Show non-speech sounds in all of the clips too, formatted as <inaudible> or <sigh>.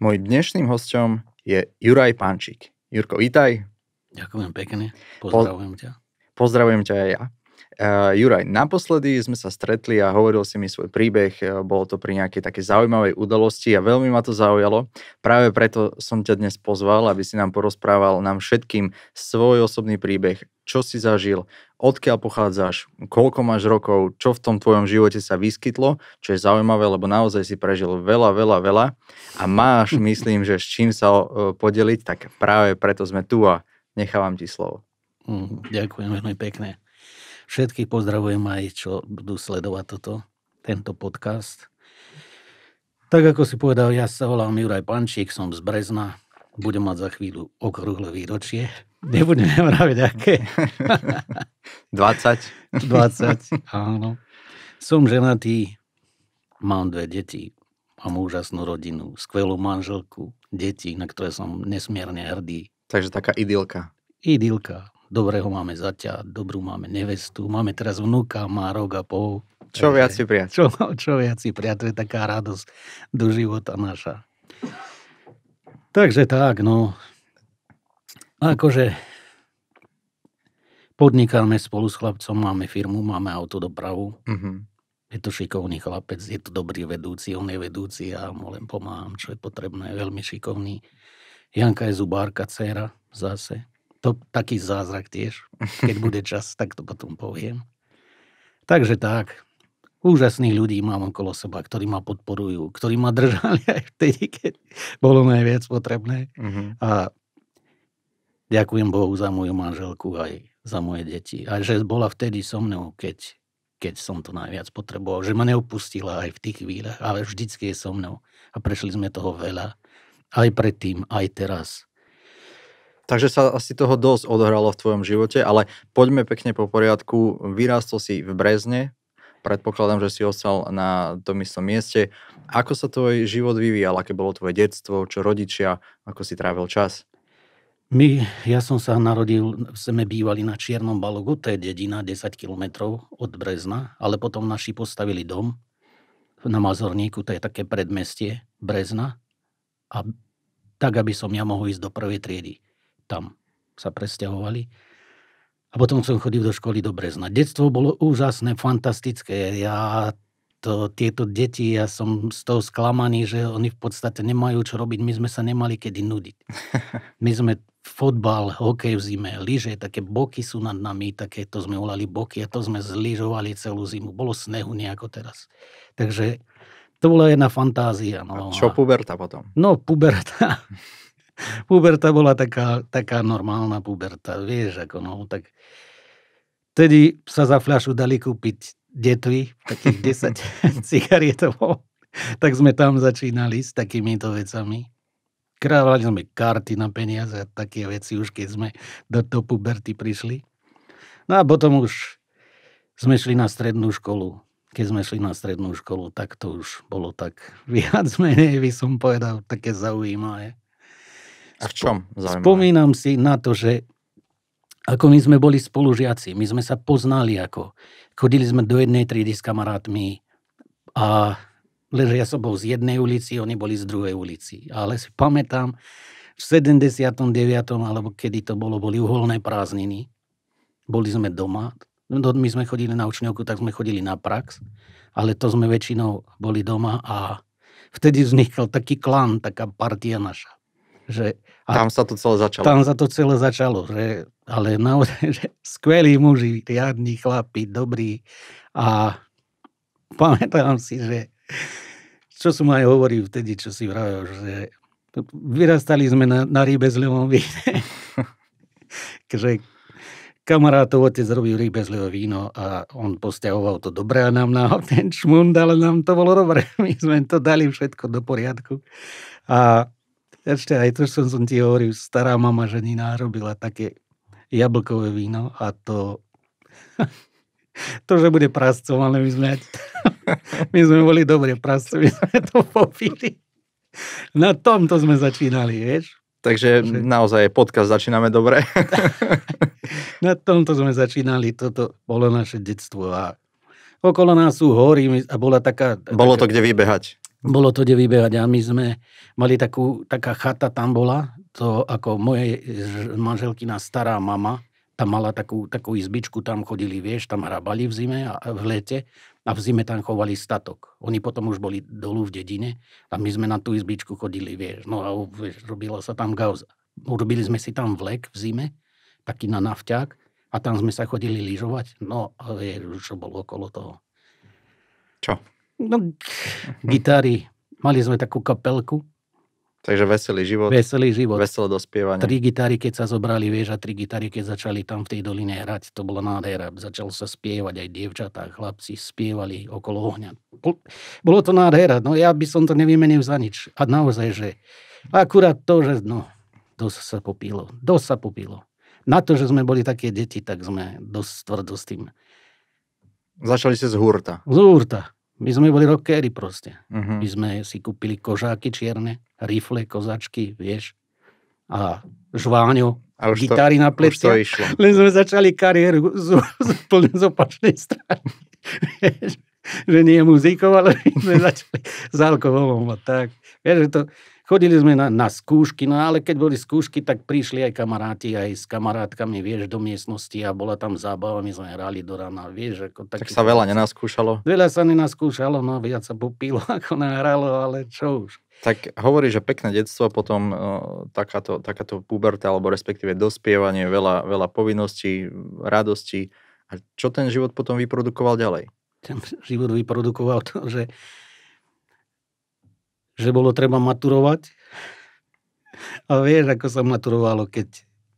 Mojím dnešným hostom je Juraj Pančík. Jurko, vítaj. Ďakujem pekne, pozdravujem ťa. Pozdravujem ťa aj ja. Uh, Juraj, naposledy sme sa stretli a hovoril si mi svoj príbeh, uh, bolo to pri nejakej takej zaujímavej udalosti a veľmi ma to zaujalo. Práve preto som ťa dnes pozval, aby si nám porozprával nám všetkým svoj osobný príbeh, čo si zažil, odkiaľ pochádzaš, koľko máš rokov, čo v tom tvojom živote sa vyskytlo, čo je zaujímavé, lebo naozaj si prežil veľa, veľa, veľa a máš, <laughs> myslím, že s čím sa podeliť, tak práve preto sme tu a nechávam ti slovo. Mm, ďakujem veľmi pekne. Všetkých pozdravujem aj, čo budú sledovať toto, tento podcast. Tak ako si povedal, ja sa volám Juraj Pančík, som z Brezna. Budem mať za chvíľu okrúhle výročie. Nebudem vraviť aké. 20. 20, áno. Som ženatý, mám dve deti, mám úžasnú rodinu, skvelú manželku, deti, na ktoré som nesmierne hrdý. Takže taká idylka. Idylka dobrého máme zaťa, dobrú máme nevestu, máme teraz vnúka, má rok a pol. Čo viac si prijať. Čo, čo viac si prijať, to je taká radosť do života naša. Takže tak, no. Akože podnikáme spolu s chlapcom, máme firmu, máme autodopravu. Mm-hmm. Je to šikovný chlapec, je to dobrý vedúci, on je vedúci a mu len pomáham, čo je potrebné, je veľmi šikovný. Janka je zubárka, dcera zase to taký zázrak tiež. Keď <laughs> bude čas, tak to potom poviem. Takže tak, úžasných ľudí mám okolo seba, ktorí ma podporujú, ktorí ma <laughs> držali aj vtedy, keď bolo najviac potrebné. Uh-huh. A ďakujem Bohu za moju manželku aj za moje deti. A že bola vtedy so mnou, keď, keď som to najviac potreboval. Že ma neopustila aj v tých chvíľach, ale vždycky je so mnou. A prešli sme toho veľa. Aj predtým, aj teraz. Takže sa asi toho dosť odohralo v tvojom živote, ale poďme pekne po poriadku. Vyrástol si v Brezne, predpokladám, že si ostal na tom istom mieste. Ako sa tvoj život vyvíjal? Aké bolo tvoje detstvo? Čo rodičia? Ako si trávil čas? My, ja som sa narodil, sme bývali na Čiernom balogu, to je dedina 10 km od Brezna, ale potom naši postavili dom na Mazorníku, to je také predmestie Brezna, a tak, aby som ja mohol ísť do prvej triedy tam sa presťahovali. A potom som chodil do školy do Brezna. Detstvo bolo úžasné, fantastické. Ja to, tieto deti, ja som z toho sklamaný, že oni v podstate nemajú čo robiť. My sme sa nemali kedy nudiť. <laughs> My sme fotbal, hokej v zime, lyže, také boky sú nad nami, také to sme volali boky a to sme zlyžovali celú zimu. Bolo snehu nejako teraz. Takže to bola jedna fantázia. No. A čo puberta potom? No, puberta. <laughs> puberta bola taká, taká normálna puberta, vieš, ako no, tak vtedy sa za fľašu dali kúpiť detvy, takých <laughs> 10 <laughs> cigarietov, tak sme tam začínali s takýmito vecami. Krávali sme karty na peniaze a také veci už keď sme do toho puberty prišli. No a potom už sme šli na strednú školu. Keď sme šli na strednú školu, tak to už bolo tak <laughs> viac menej, by som povedal, také zaujímavé. A v čom? Zaujímavé. Spomínam si na to, že ako my sme boli spolužiaci, my sme sa poznali ako. Chodili sme do jednej triedy s kamarátmi a leže ja som bol z jednej ulici, oni boli z druhej ulici. Ale si pamätám, v 79. alebo kedy to bolo, boli uholné prázdniny. Boli sme doma. No, my sme chodili na učňovku, tak sme chodili na prax. Ale to sme väčšinou boli doma a vtedy vznikol taký klan, taká partia naša. Že, a tam sa to celé začalo. Tam sa to celé začalo, že, ale naozaj, <laughs> že skvelí muži, riadní chlapi, dobrí a pamätám si, že čo som aj hovoril vtedy, čo si vravel, že vyrastali sme na, na rýbe z víne. <laughs> že kamarátov otec robil rýbezlivé víno a on posťahoval to dobré a nám na ten čmund, ale nám to bolo dobré. <laughs> My sme to dali všetko do poriadku. A ešte aj to, čo som ti hovoril, stará mama ženina robila také jablkové víno a to... <laughs> to, že bude prascované, my sme, <laughs> my sme boli dobre prasce, my sme to popili. Na tomto sme začínali, vieš. Takže že... naozaj podcast začíname dobre. <laughs> Na tomto sme začínali, toto bolo naše detstvo a okolo nás sú hory a bola taká... Bolo taká, to kde vybehať. Bolo to kde vybehať a my sme mali takú, taká chata tam bola, to ako mojej manželkina stará mama, tam mala takú, takú izbičku, tam chodili, vieš, tam hrabali v zime a v lete a v zime tam chovali statok. Oni potom už boli dolu v dedine a my sme na tú izbičku chodili, vieš, no a vieš, robila sa tam gauza. Urobili sme si tam vlek v zime, taký na nafťák a tam sme sa chodili lyžovať. No a vieš, čo bolo okolo toho. Čo? No, gitary. Mali sme takú kapelku, Takže veselý život, veselý život. veselé dospievanie. Tri gitary, keď sa zobrali, vieš, a tri gitary, keď začali tam v tej doline hrať, to bolo nádhera. Začalo sa spievať, aj dievčatá, chlapci spievali okolo ohňa. Bol- Bolo to nádhera, no ja by som to nevymenil za nič. A naozaj, že akurát to, že no, dosť sa popilo, dosť sa popilo. Na to, že sme boli také deti, tak sme dosť tvrdo s tým. Začali ste z hurta. Z úrta. My sme boli rockery proste. Mhm. My sme si kúpili kožáky čierne, rifle, kozačky, vieš. A žváňo, A už to, gitary na už to išlo. <laughs> Len sme začali kariéru <laughs> z, z, úplne z opačnej strany. <laughs> Vieš, že nie muzikou, ale my sme začali s alkoholom a tak. Vieš, že to, chodili sme na, na skúšky, no ale keď boli skúšky, tak prišli aj kamaráti, aj s kamarátkami, vieš, do miestnosti a bola tam zábava, my sme hrali do rána, vieš, ako Tak taký- sa veľa nenaskúšalo. Veľa sa nenaskúšalo, no viac sa popilo, <laughs> ako nahralo, ale čo už. Tak hovorí, že pekné detstvo, potom uh, takáto, takáto puberta, alebo respektíve dospievanie, veľa, veľa povinností, radostí. A čo ten život potom vyprodukoval ďalej? ten život vyprodukoval to, že, že bolo treba maturovať. A vieš, ako sa maturovalo, keď,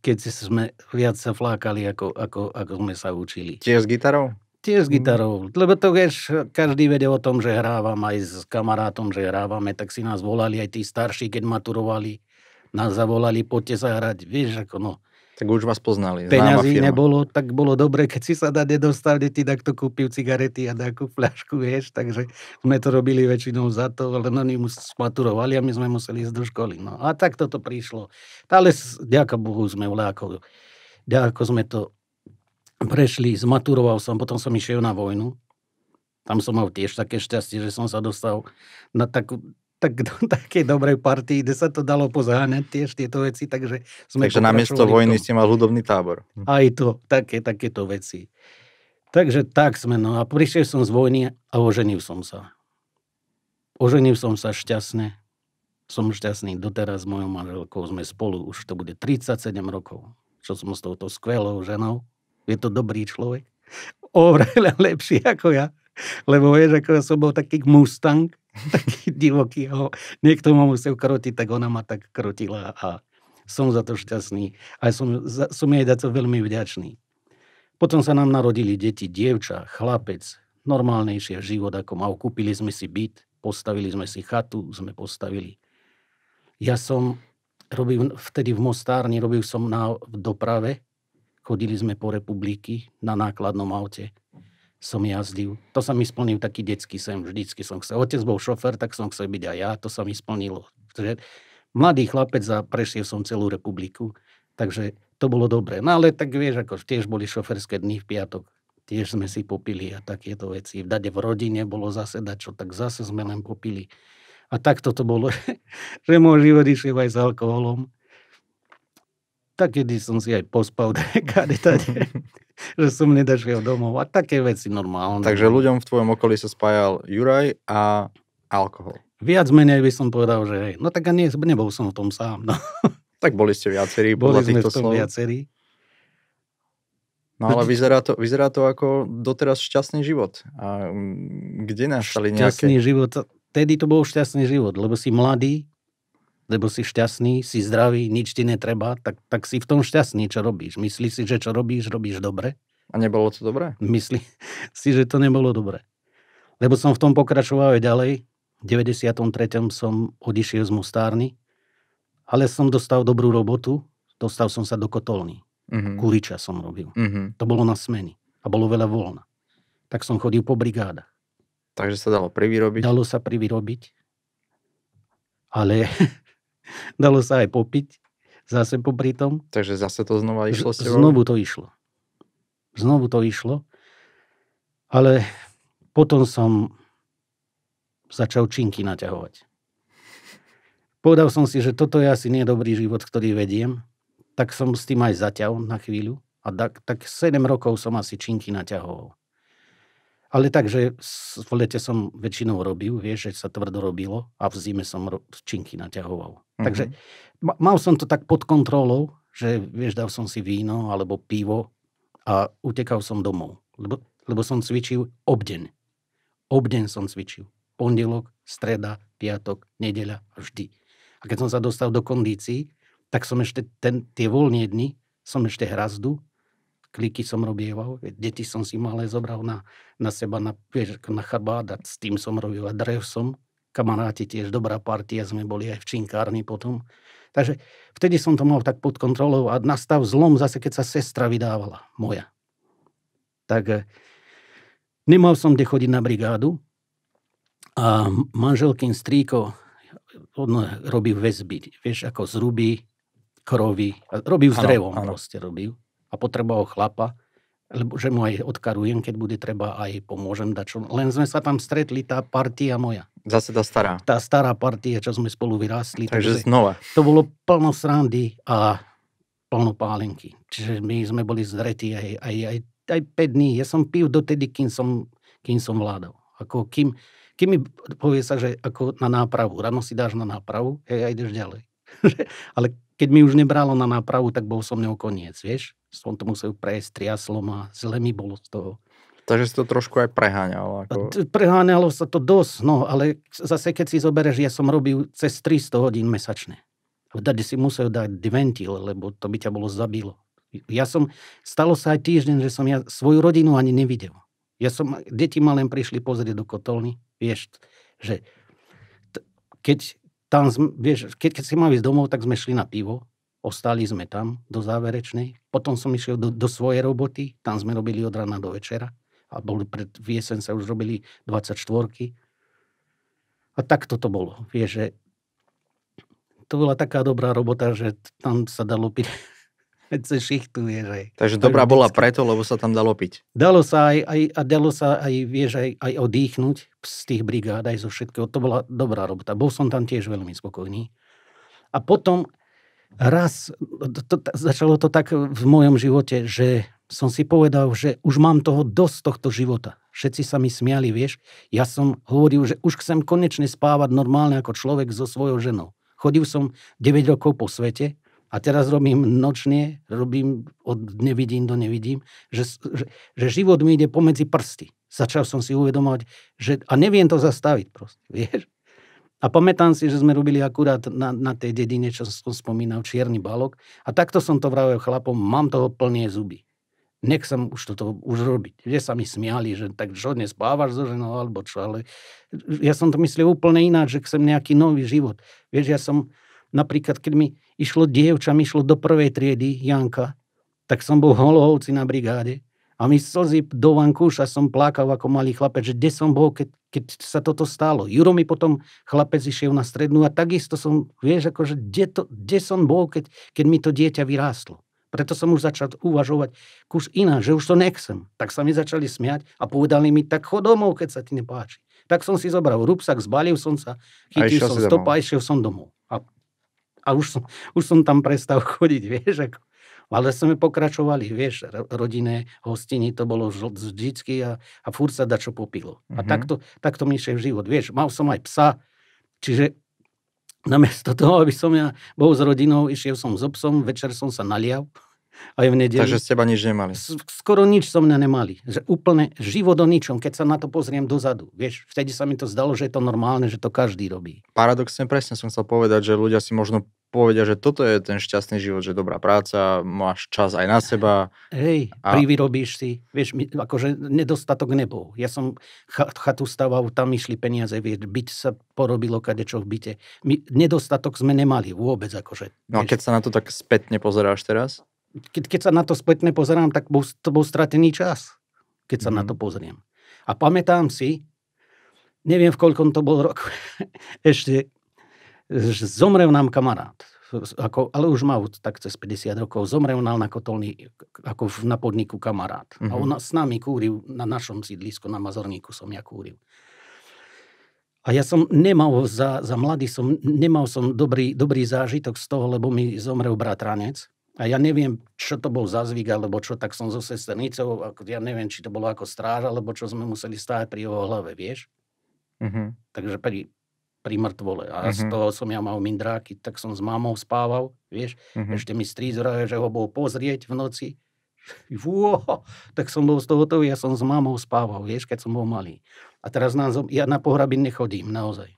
keď sme viac sa flákali, ako, ako, ako sme sa učili. Tiež s gitarou? Tiež s Mm. gitarou. Lebo to vieš, každý vedel o tom, že hrávam aj s kamarátom, že hrávame, tak si nás volali aj tí starší, keď maturovali. Nás zavolali, poďte sa hrať. Vieš, ako no. Tak už vás poznali. Peňazí nebolo, tak bolo dobre, keď si sa dade dostal, kde ti takto kúpil cigarety a takú fľašku, vieš, takže sme to robili väčšinou za to, ale oni mus maturovali a my sme museli ísť do školy. No a tak toto prišlo. Ale ďaká Bohu sme ako, ako sme to prešli, zmaturoval som, potom som išiel na vojnu. Tam som mal tiež také šťastie, že som sa dostal na takú, tak, do <laughs> takej dobrej partii, kde sa to dalo pozáňať tiež tieto veci, takže sme Takže namiesto vojny ste mal hudobný tábor. Aj to, také, takéto veci. Takže tak sme, no a prišiel som z vojny a oženil som sa. Oženil som sa šťastne. Som šťastný doteraz s mojou manželkou. Sme spolu, už to bude 37 rokov. Čo som s touto skvelou ženou. Je to dobrý človek. <laughs> Oveľa lepší ako ja. Lebo vieš, ako ja som bol taký mustang, <laughs> taký divoký. Ho- niekto ma musel krotiť, tak ona ma tak krotila a som za to šťastný. A som, som jej za to veľmi vďačný. Potom sa nám narodili deti, dievča, chlapec, normálnejšie život ako mal. Kúpili sme si byt, postavili sme si chatu, sme postavili. Ja som robil vtedy v Mostárni, robil som na, v doprave, chodili sme po republiky na nákladnom aute, som jazdil. To sa mi splnil taký detský sen, vždycky som chcel. Otec bol šofer, tak som chcel byť aj ja, to sa mi splnilo. Mladý chlapec a prešiel som celú republiku, takže to bolo dobré. No ale tak vieš, ako tiež boli šoferské dny v piatok, tiež sme si popili a takéto veci. V dade v rodine bolo zase čo, tak zase sme len popili. A takto to bolo, <laughs> že môj život išiel aj s alkoholom. Tak kedy som si aj pospal, <laughs> kade tade, <laughs> že som nedašiel domov a také veci normálne. Takže ľuďom v tvojom okolí sa spájal Juraj a alkohol. Viac menej by som povedal, že hej. No tak a nie, nebol som v tom sám. No. <laughs> Tak boli ste viacerí Boli sme v tom slov. viacerí. No ale vyzerá to, vyzerá to ako doteraz šťastný život. A mm, kde nastali nejaké... Šťastný život, vtedy to bol šťastný život, lebo si mladý, lebo si šťastný, si zdravý, nič ti netreba, tak, tak si v tom šťastný, čo robíš. Myslíš si, že čo robíš, robíš dobre? A nebolo to dobré? Myslí <laughs> si, že to nebolo dobre. Lebo som v tom pokračoval aj ďalej. V 93. som odišiel z Mostárny, ale som dostal dobrú robotu. Dostal som sa do kotolny. Mhm. Kuliča som robil. Mhm. To bolo na smeny. A bolo veľa voľna. Tak som chodil po brigádach. Takže sa dalo privyrobiť. Dalo sa privyrobiť, ale <laughs> <laughs> dalo sa aj popiť. Zase popri tom. Takže zase to znova išlo s tebou? Znovu to išlo. Znovu to išlo. Ale potom som začal činky naťahovať. Povedal som si, že toto je asi nedobrý život, ktorý vediem, tak som s tým aj zaťal na chvíľu a tak, tak 7 rokov som asi činky naťahoval. Ale takže v lete som väčšinou robil, vieš, že sa tvrdo robilo a v zime som ro- činky naťahoval. Mm-hmm. Takže mal som to tak pod kontrolou, že vieš, dal som si víno alebo pivo a utekal som domov. Lebo, lebo som cvičil obdeň. Obdeň som cvičil. Pondelok, streda, piatok, nedeľa vždy. A keď som sa dostal do kondícií, tak som ešte ten, tie voľné dny som ešte hrazdu kliky som robieval, deti som si malé zobral na, na seba, na, vieš, na charbát a s tým som robil a drev som. Kamaráti tiež, dobrá partia, sme boli aj v činkárni potom. Takže vtedy som to mal tak pod kontrolou a nastal zlom zase, keď sa sestra vydávala, moja. Tak eh, nemal som kde chodiť na brigádu a manželkin strýko on robil väzby, vieš, ako zruby, krovy, robil s drevom ano, proste robil a potreboval chlapa, lebo že mu aj odkarujem, keď bude treba, aj pomôžem dačo. Len sme sa tam stretli, tá partia moja. Zase tá stará. Tá stará partia, čo sme spolu vyrástli. Takže znova. To bolo plno srandy a plno pálenky. Čiže my sme boli zretí aj, aj, aj, aj 5 dní. Ja som pil dotedy, kým som, kým som vládal. Ako kým, kým mi povie sa, že ako na nápravu. Ráno si dáš na nápravu a ideš ďalej. <laughs> Ale keď mi už nebralo na nápravu, tak bol som mňou koniec, vieš. Som to musel prejsť triaslom a zle mi bolo z toho. Takže si to trošku aj preháňal. Ako... Preháňalo sa to dosť, no ale zase keď si zoberieš, ja som robil cez 300 hodín mesačne. Vtedy si musel dať ventil, lebo to by ťa bolo zabilo. Ja som, stalo sa aj týždeň, že som ja svoju rodinu ani nevidel. Ja som, deti ma len prišli pozrieť do kotolny, vieš, že t- keď tam, vieš, keď, keď si mal ísť domov, tak sme šli na pivo, ostali sme tam do záverečnej, potom som išiel do, do svojej roboty, tam sme robili od rana do večera a boli pred viesen sa už robili 24 A tak toto bolo. Vieš, že to bola taká dobrá robota, že tam sa dalo piť <laughs> cez šichtu, vieš aj. Takže dobrá bola preto, lebo sa tam dalo piť. Dalo sa aj, aj a dalo sa aj, vieš, aj, aj odýchnuť z tých brigád, aj zo všetkého. To bola dobrá robota. Bol som tam tiež veľmi spokojný. A potom raz, to, to, začalo to tak v mojom živote, že som si povedal, že už mám toho dosť tohto života. Všetci sa mi smiali, vieš. Ja som hovoril, že už chcem konečne spávať normálne ako človek so svojou ženou. Chodil som 9 rokov po svete, a teraz robím nočne, robím od nevidím do nevidím, že, že, že život mi ide pomedzi prsty. Začal som si uvedomovať, že, a neviem to zastaviť proste, vieš. A pamätám si, že sme robili akurát na, na tej dedine, čo som spomínal, čierny balok. A takto som to vravel chlapom, mám toho plné zuby. Nech som už toto už robiť. Že sa mi smiali, že tak čo, nespávaš so ženou, alebo čo, ale ja som to myslel úplne ináč, že chcem nejaký nový život. Vieš, ja som, napríklad, keď mi išlo dievča, mi išlo do prvej triedy, Janka, tak som bol holovci na brigáde a mi slzy do vankúša som plakal ako malý chlapec, že kde som bol, keď, keď sa toto stalo. Juro mi potom chlapec išiel na strednú a takisto som, vieš, akože kde, to, kde som bol, keď, keď mi to dieťa vyrástlo. Preto som už začal uvažovať kus iná, že už to nechcem. Tak sa mi začali smiať a povedali mi, tak chod domov, keď sa ti nepáči. Tak som si zobral rúbsak, zbalil som sa, chytil som stopa a išiel som domov. A a už som, už som tam prestal <laughs> chodiť, vieš, ako. Ale sme pokračovali, vieš, rodinné hostiny, to bolo vždycky a, a furt sa dačo popilo. Mm-hmm. A mhm. takto, takto mi išiel život. Vieš, mal som aj psa, čiže namiesto toho, aby som ja bol s rodinou, išiel som s psom, večer som sa nalial, <laughs> aj v nedeli. Takže ste teba nič nemali. Skoro nič som mňa nemali. Že úplne život o ničom, keď sa na to pozriem dozadu. Vieš, vtedy sa mi to zdalo, že je to normálne, že to každý robí. Paradoxne presne som chcel povedať, že ľudia si možno povedia, že toto je ten šťastný život, že dobrá práca, máš čas aj na seba. Hej, a... privyrobíš si, vieš, akože nedostatok nebol. Ja som chatu staval, tam išli peniaze, vieš, byť sa porobilo kadečo v byte. My, nedostatok sme nemali vôbec, akože. No a keď sa na to tak spätne pozeráš teraz? keď, keď sa na to spätne pozerám, tak bol, to bol stratený čas, keď sa mm. na mhm. to pozriem. A pamätám si, neviem v koľkom to bol rok, <laughs> ešte zomrel nám kamarát. Ako, ale už mal tak cez 50 rokov, zomrel nám na kotolný, ako na podniku kamarát. Mm-hmm. A mhm. on s nami kúril, na našom sídlisku, na Mazorníku som ja kúril. A ja som nemal, za, za mladý som, nemal som dobrý, dobrý zážitok z toho, lebo mi zomrel bratranec. A ja neviem, čo to bol za zvyk, alebo čo, tak som so sesternicou, ja neviem, či to bolo ako stráža, alebo čo sme museli stáť pri jeho hlave, vieš. Uh-huh. Takže pri, pri mŕtvole. A uh-huh. z toho som ja mal mindráky, tak som s mamou spával, vieš. Uh-huh. Ešte mi stríz že ho bol pozrieť v noci. <laughs> Fú, tak som bol z toho hotový, ja som s mamou spával, vieš, keď som bol malý. A teraz nás, ja na pohraby nechodím, naozaj.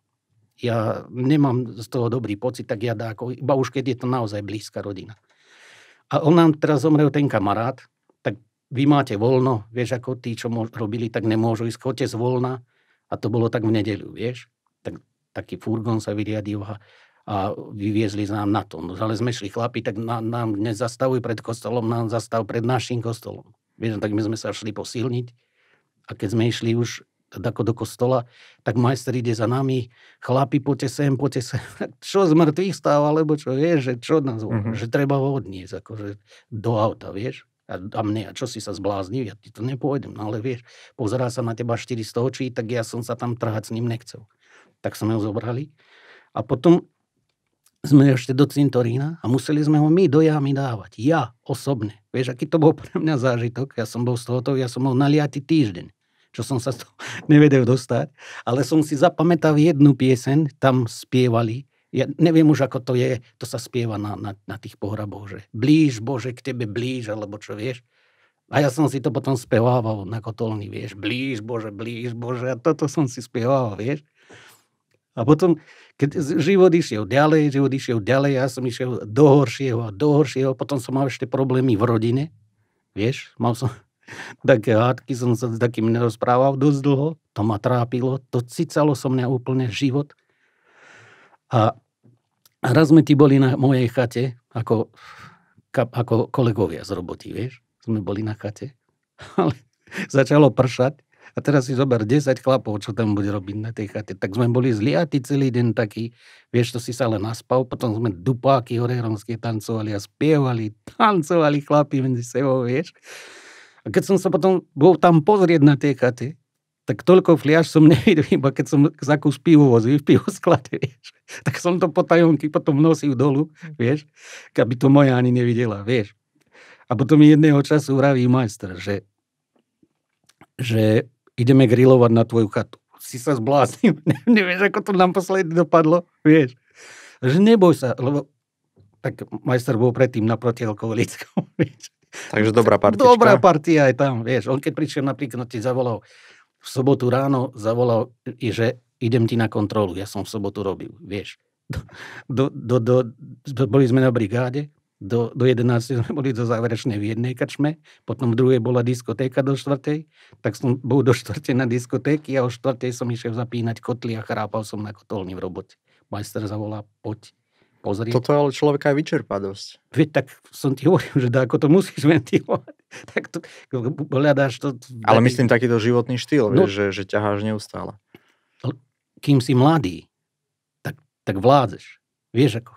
Ja nemám z toho dobrý pocit, tak ja dáko, iba už keď je to naozaj blízka rodina. A on nám teraz zomrel ten kamarát, tak vy máte voľno, vieš, ako tí, čo robili, tak nemôžu ísť, chodte z voľna. A to bolo tak v nedeľu, vieš. Tak, taký furgon sa vyriadil a a vyviezli nám na to. No, ale sme šli chlapi, tak na, nám nezastavuj pred kostolom, nám zastav pred našim kostolom. Vieš, tak my sme sa šli posilniť a keď sme išli už ako do kostola, tak majster ide za nami, chlapi, poďte sem, poďte sem. <laughs> Čo z mŕtvych stáv, alebo čo, vieš, že čo nás mm-hmm. že treba ho odniesť, akože do auta, vieš. A, a mne, a čo si sa zbláznil, ja ti to nepôjdem, no ale vieš, pozerá sa na teba 400 očí, tak ja som sa tam trhať s ním nechcel. Tak sme ho zobrali. A potom sme ešte do cintorína a museli sme ho my do jamy dávať. Ja osobne. Vieš, aký to bol <laughs> pre mňa zážitok? Ja som bol z tohoto, ja som bol naliatý týždeň, čo som sa to <laughs> nevedel dostať. Ale som si zapamätal jednu piesen, tam spievali. Ja neviem už, ako to je, to sa spieva na, na, na tých pohraboch, že blíž Bože k tebe blíž, alebo čo vieš. A ja som si to potom spevával na kotolni, vieš, blíž Bože, blíž Bože, a toto som si spieval, vieš. A potom, keď život išiel ďalej, život išiel ďalej, ja som išiel do horšieho a do horšieho, potom som mal ešte problémy v rodine, vieš, mal som <laughs> také hádky, som sa s takým nerozprával dosť dlho, to ma trápilo, to cicalo som mňa úplne život. A raz sme ti boli na mojej chate, ako, ako kolegovia z roboty, vieš, sme boli na chate, <laughs> ale začalo pršať a teraz si zober 10 chlapov, čo tam bude robiť na tej chate. Tak sme boli zliati celý deň taký, vieš, to si sa len naspal, potom sme dupáky horeronské tancovali a spievali, tancovali chlapi medzi sebou, vieš. A keď som sa potom bol tam pozrieť na tej chate, tak toľko fliaž som <laughs> nevidel, iba keď som za kus pivo vozil v pivosklade, vieš. Tak som to po tajonky potom nosil dolu, vieš, aby to moja ani nevidela, vieš. A potom jedného času vraví majster, že, že ideme grilovať na tvoju chatu. Si sa zbláznil, <laughs> nevieš, ako to nám posledne dopadlo, vieš. Že neboj sa, lebo tak majster bol predtým naproti alkoholickom, <laughs> vieš. Takže dobrá partička. Dobrá partia aj tam, vieš. On keď prišiel napríklad, ti zavolal v sobotu ráno, zavolal, že idem ti na kontrolu, ja som v sobotu robil, vieš. Do, do, do, do, boli sme na brigáde, do, do 11 sme boli do záverečnej v jednej krčme, potom v druhej bola diskotéka do štvrtej, tak som bol do štvrtej na diskotéky a o štvrtej som išiel zapínať kotly a chrápal som na kotolni v robote. Majster zavolá, poď, pozri. Toto ale človeka aj vyčerpá dosť. Veď tak som ti hovoril, že ako to musíš ventilovať. <laughs> tak to, hľadáš to... Ale myslím takýto životný štýl, no, vieš, že, že ťaháš neustále. Kým si mladý, tak, tak vládzeš. Vieš ako,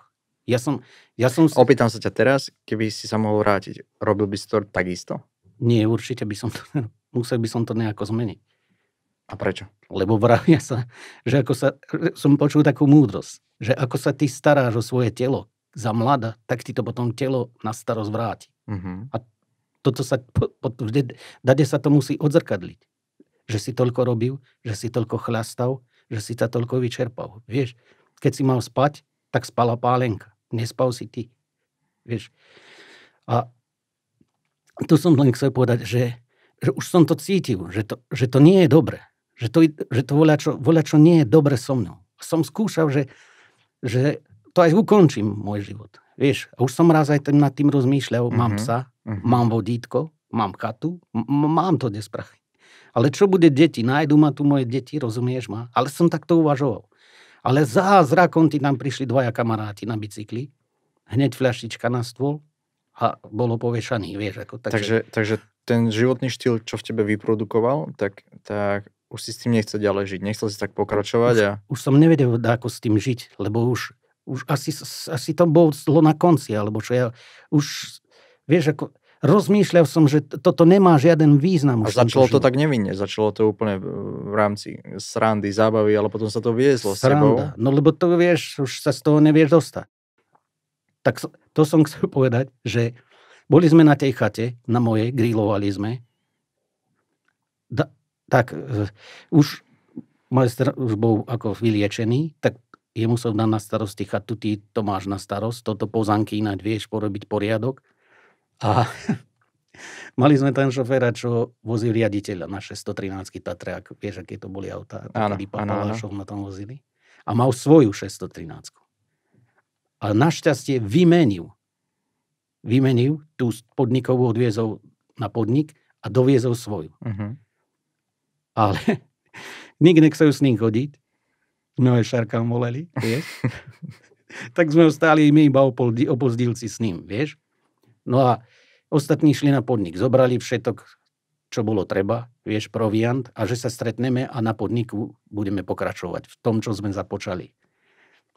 ja som, ja som... Opýtam sa ťa teraz, keby si sa mohol vrátiť, robil by si to takisto? Nie, určite by som to, <laughs> musel by som to nejako zmeniť. A prečo? Lebo vravia sa, že ako sa, som počul takú múdrosť, že ako sa ty staráš o svoje telo za mlada, tak ti to potom telo na starosť vráti. Uh-huh. A toto sa, po, po, vždy, dade sa to musí odzrkadliť. Že si toľko robil, že si toľko chlastal, že si sa toľko vyčerpal. Vieš, keď si mal spať, tak spala pálenka nespal si ty. Vieš. A tu som len chcel povedať, že, že už som to cítil, že to, že to nie je dobre. Že to, že to voľa, čo, voľa, čo nie je dobre so mnou. Som skúšal, že, že to aj ukončím môj život. Vieš, a už som raz aj nad tým rozmýšľal, mm-hmm. mám psa, mm-hmm. mám vodítko, mám chatu, m- mám to kde spraviť. Ale čo bude deti? Nájdu ma tu moje deti, rozumieš ma? Ale som takto uvažoval. Ale zázrakom ti tam prišli dvaja kamaráti na bicykli, hneď fľaštička na stôl a bolo povešaný, vieš. Ako, takže... Takže, takže ten životný štýl, čo v tebe vyprodukoval, tak, tak už si s tým nechce ďalej žiť, nechcel si tak pokračovať. Už, a... už som nevedel, ako s tým žiť, lebo už, už asi, asi to bolo na konci, alebo čo ja už, vieš, ako, rozmýšľal som, že toto nemá žiaden význam. A začalo to tak nevinne, začalo to úplne v rámci srandy, zábavy, ale potom sa to viezlo s sebou. No lebo to vieš, už sa z toho nevieš dostať. Tak to som <laughs> chcel povedať, že boli sme na tej chate, na mojej, grilovali sme. Da, tak uh, už majster už bol ako vyliečený, tak jemu som dal na starosti chatu, ty to máš na starosť, toto pozanky ináč vieš porobiť poriadok. A <laughs> mali sme tam šoféra, čo vozil riaditeľa na 613 Tatre, ak vieš, aké to boli autá. Áno, áno. na tom vozili. A mal svoju 613. A našťastie vymenil. Vymenil, tú podnikovú odviezol na podnik a doviezol svoju. Uh-huh. Ale <laughs> nikto nechcel s ním chodiť. Aj šarkám volali, vieš. <laughs> tak sme ostali my iba opozdilci s ním, vieš. No a ostatní šli na podnik, zobrali všetok, čo bolo treba, vieš, proviant a že sa stretneme a na podniku budeme pokračovať v tom, čo sme započali.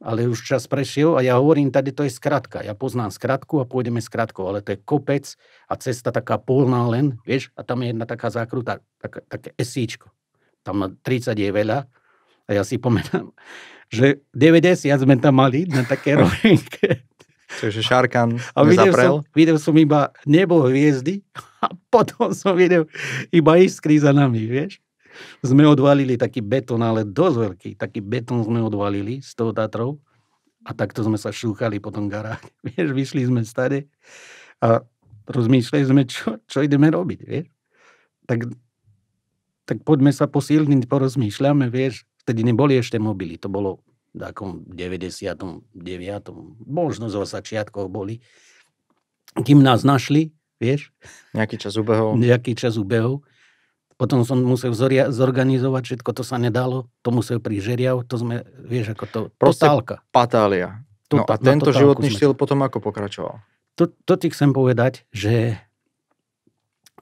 Ale už čas prešiel a ja hovorím, tady to je skratka. Ja poznám skratku a pôjdeme skratkou, ale to je kopec a cesta taká polná len, vieš, a tam je jedna taká zákruta, tak, také esíčko. Tam 30 je veľa a ja si pomenám, <laughs> že 90 sme tam mali na také <laughs> rovinke. Čiže Šarkan a videl som, videl som iba nebo hviezdy a <laughs> potom som videl iba iskry za nami, vieš. Sme odvalili taký betón, ale dosť veľký. Taký betón sme odvalili z toho Tatrov a takto sme sa šúchali po tom garáži. <laughs> Vieš, vyšli sme stade a rozmýšľali sme, čo, čo ideme robiť, vieš. Tak, tak poďme sa posilniť, porozmýšľame, vieš. Vtedy neboli ešte mobily, to bolo takom 99. možno zo začiatkov boli. Kým nás našli, vieš. Nejaký čas ubehol. Nejaký čas ubehol. Potom som musel zoria- zorganizovať všetko, to sa nedalo. To musel prísť žeriav, to sme, vieš, ako to, Proste totálka. patália. No a tento životný štýl potom ako pokračoval? To, to ti chcem povedať, že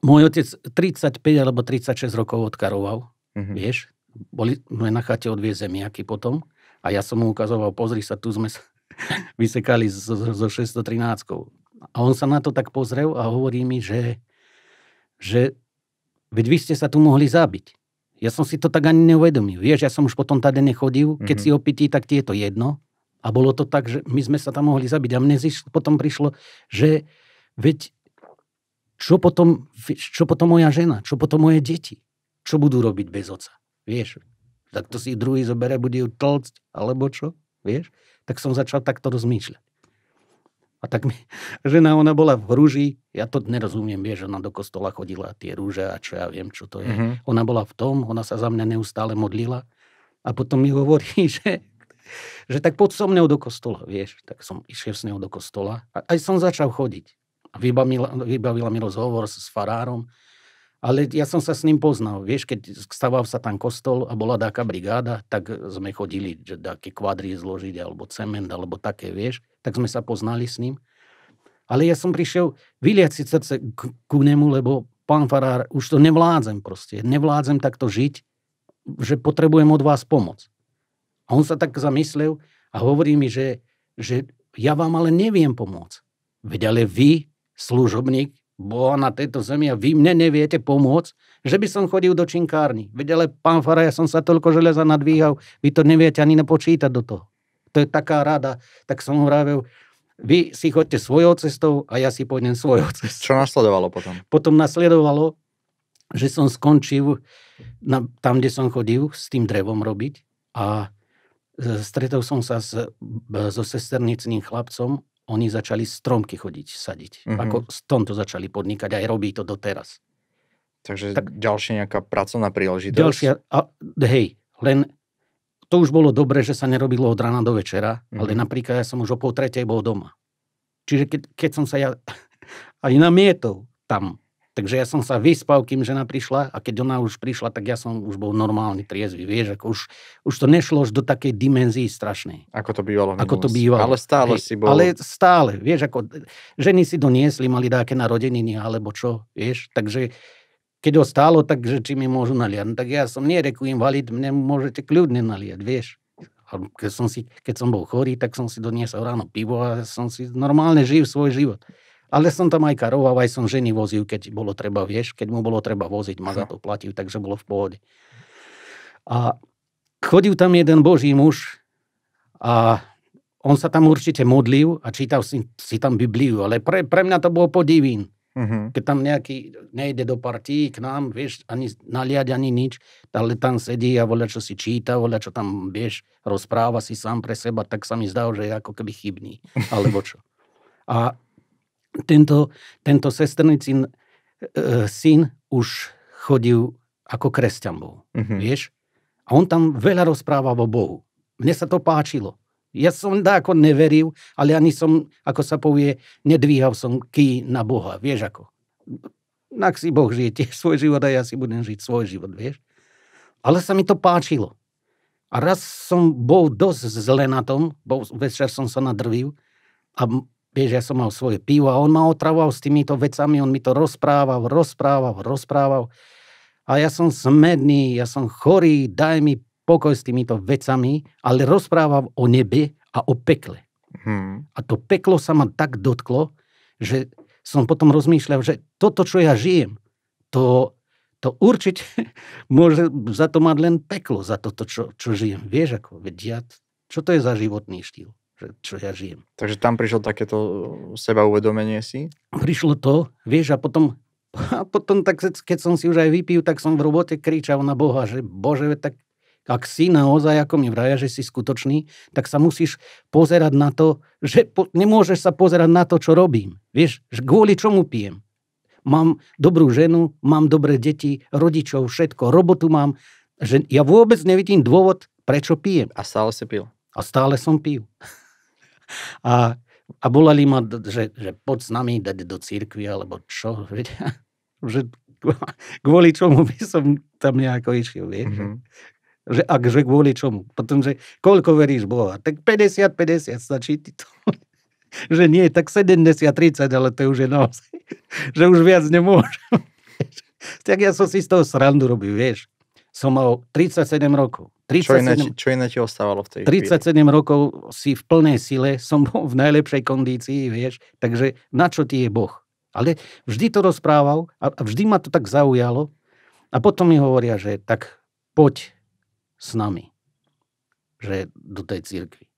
môj otec 35 alebo 36 rokov odkaroval, mm-hmm. vieš. Boli sme na chate od zemiaky potom. A ja som mu ukazoval, pozri sa, tu sme sa <laughs> vysekali zo, zo 613. A on sa na to tak pozrel a hovorí mi, že, že veď vy ste sa tu mohli zabiť. Ja som si to tak ani neuvedomil. Vieš, ja som už potom tady nechodil. Keď mm-hmm. si opití, tak ti je to jedno. A bolo to tak, že my sme sa tam mohli zabiť. A mne zišlo, potom prišlo, že veď čo potom, čo potom moja žena, čo potom moje deti, čo budú robiť bez oca. Vieš, tak to si druhý zobere, bude ju tlcť, alebo čo, vieš? Tak som začal takto rozmýšľať. A tak mi <laughs> žena, ona bola v rúži, ja to nerozumiem, vieš, ona do kostola chodila, tie rúže a čo ja viem, čo to je. Mm-hmm. Ona bola v tom, ona sa za mňa neustále modlila a potom mi hovorí, <laughs> že, že tak poď so mnou do kostola, vieš. Tak som išiel s ňou do kostola a aj som začal chodiť. A vybavila, vybavila mi rozhovor s farárom ale ja som sa s ním poznal. Vieš, keď staval sa tam kostol a bola taká brigáda, tak sme chodili, že také kvadry zložiť, alebo cement, alebo také, vieš. Tak sme sa poznali s ním. Ale ja som prišiel vyliať si srdce k, k nemu, lebo pán Farár, už to nevládzem proste. Nevládzem takto žiť, že potrebujem od vás pomoc. A on sa tak zamyslel a hovorí mi, že, že ja vám ale neviem pomôcť. Veď ale vy, služobník, bola na tejto zemi a vy mne neviete pomôcť, že by som chodil do činkárny. Veď ale pán Fara, ja som sa toľko železa nadvíhal, vy to neviete ani napočítať do toho. To je taká rada. Tak som hovoril, vy si chodte svojou cestou a ja si pôjdem svojou <laughs> cestou. Čo nasledovalo potom? Potom nasledovalo, že som skončil na, tam, kde som chodil s tým drevom robiť a e, stretol som sa s, so sesternicným chlapcom oni začali stromky chodiť, sadiť. Mm-hmm. Ako s tomto začali podnikať, aj robí to doteraz. Takže tak, ďalšia nejaká pracovná príležitosť? Ďalšia, a, hej, len to už bolo dobre, že sa nerobilo od rána do večera, mm-hmm. ale napríklad ja som už o pol tretej bol doma. Čiže keď, keď som sa ja <laughs> aj namietol tam Takže ja som sa vyspal, kým žena prišla a keď ona už prišla, tak ja som už bol normálny, triezvy. Vieš, ako už, už to nešlo už do takej dimenzii strašnej. Ako to bývalo. Ako to bývalo. Ale stále Hej, si bol... Ale stále, vieš, ako ženy si doniesli, mali nejaké narodeniny alebo čo, vieš. Takže keď ho stálo, takže či mi môžu naliať. No, tak ja som nereku im valiť, mne môžete kľudne naliať, vieš. A keď som, si, keď som bol chorý, tak som si doniesol ráno pivo a som si normálne žil svoj život. Ale som tam aj karoval, aj som ženy vozil, keď bolo treba, vieš, keď mu bolo treba voziť, ma za to platil, takže bolo v pohode. A chodil tam jeden boží muž a on sa tam určite modlil a čítal si, si tam Bibliu, ale pre, pre mňa to bolo podivín. Uh-huh. Keď tam nejaký nejde do partí k nám, vieš, ani naliať, ani nič, ale tam sedí a voľa, čo si číta, voľa, čo tam, vieš, rozpráva si sám pre seba, tak sa mi zdá, že je ako keby chybný, alebo čo. A tento, tento sestrnicin e, syn už chodil ako kresťan bol, uh-huh. vieš. A on tam veľa rozprával o Bohu. Mne sa to páčilo. Ja som dáko neveril, ale ani som, ako sa povie, nedvíhal som ký na Boha. Vieš ako? Ak si Boh žije tiež svoj život a ja si budem žiť svoj život, vieš? Ale sa mi to páčilo. A raz som bol dosť zle na tom, bol, večer som sa nadrvil a vieš, ja som mal svoje pivo a on ma otravoval s týmito vecami, on mi to rozprával, rozprával, rozprával. A ja som smedný, ja som chorý, daj mi pokoj s týmito vecami, ale rozprávam o nebe a o pekle. Hmm. A to peklo sa ma tak dotklo, že som potom rozmýšľal, že toto, čo ja žijem, to, to určite <laughs> môže za to mať len peklo, za toto, čo, čo žijem. Vieš, ako vedia, čo to je za životný štýl, čo ja žijem. Takže tam prišlo takéto seba uvedomenie si? Prišlo to, vieš, a potom <laughs> a potom, tak, keď som si už aj vypil, tak som v robote kričal na Boha, že Bože, tak ak si naozaj, ako mi vraja, že si skutočný, tak sa musíš pozerať na to, že po, nemôžeš sa pozerať na to, čo robím. Vieš, kvôli čomu pijem. Mám dobrú ženu, mám dobré deti, rodičov, všetko, robotu mám, že ja vôbec nevidím dôvod, prečo pijem. A stále si pil. A stále som pil. A, a volali ma, že, že poď s nami dať do církvy, alebo čo, vedia, <laughs> že <laughs> kvôli čomu by som tam nejako išiel, vieš. Mm-hmm. Že, ak, že kvôli čomu? Potom, že koľko veríš Boha? Tak 50-50 stačí ti to. <laughs> že nie, tak 70-30, ale to už je naozaj. že už viac nemôžem. tak ja som si z toho srandu robil, vieš. Som mal 37 rokov. 37, čo, iné, čo iné ti ostávalo v tej 37 chvíli? rokov si v plnej sile, <laughs> som bol v najlepšej kondícii, vieš. Takže na čo ti je Boh? Ale vždy to rozprával a vždy ma to tak zaujalo. A potom mi hovoria, že tak poď s nami, že do tej církvy.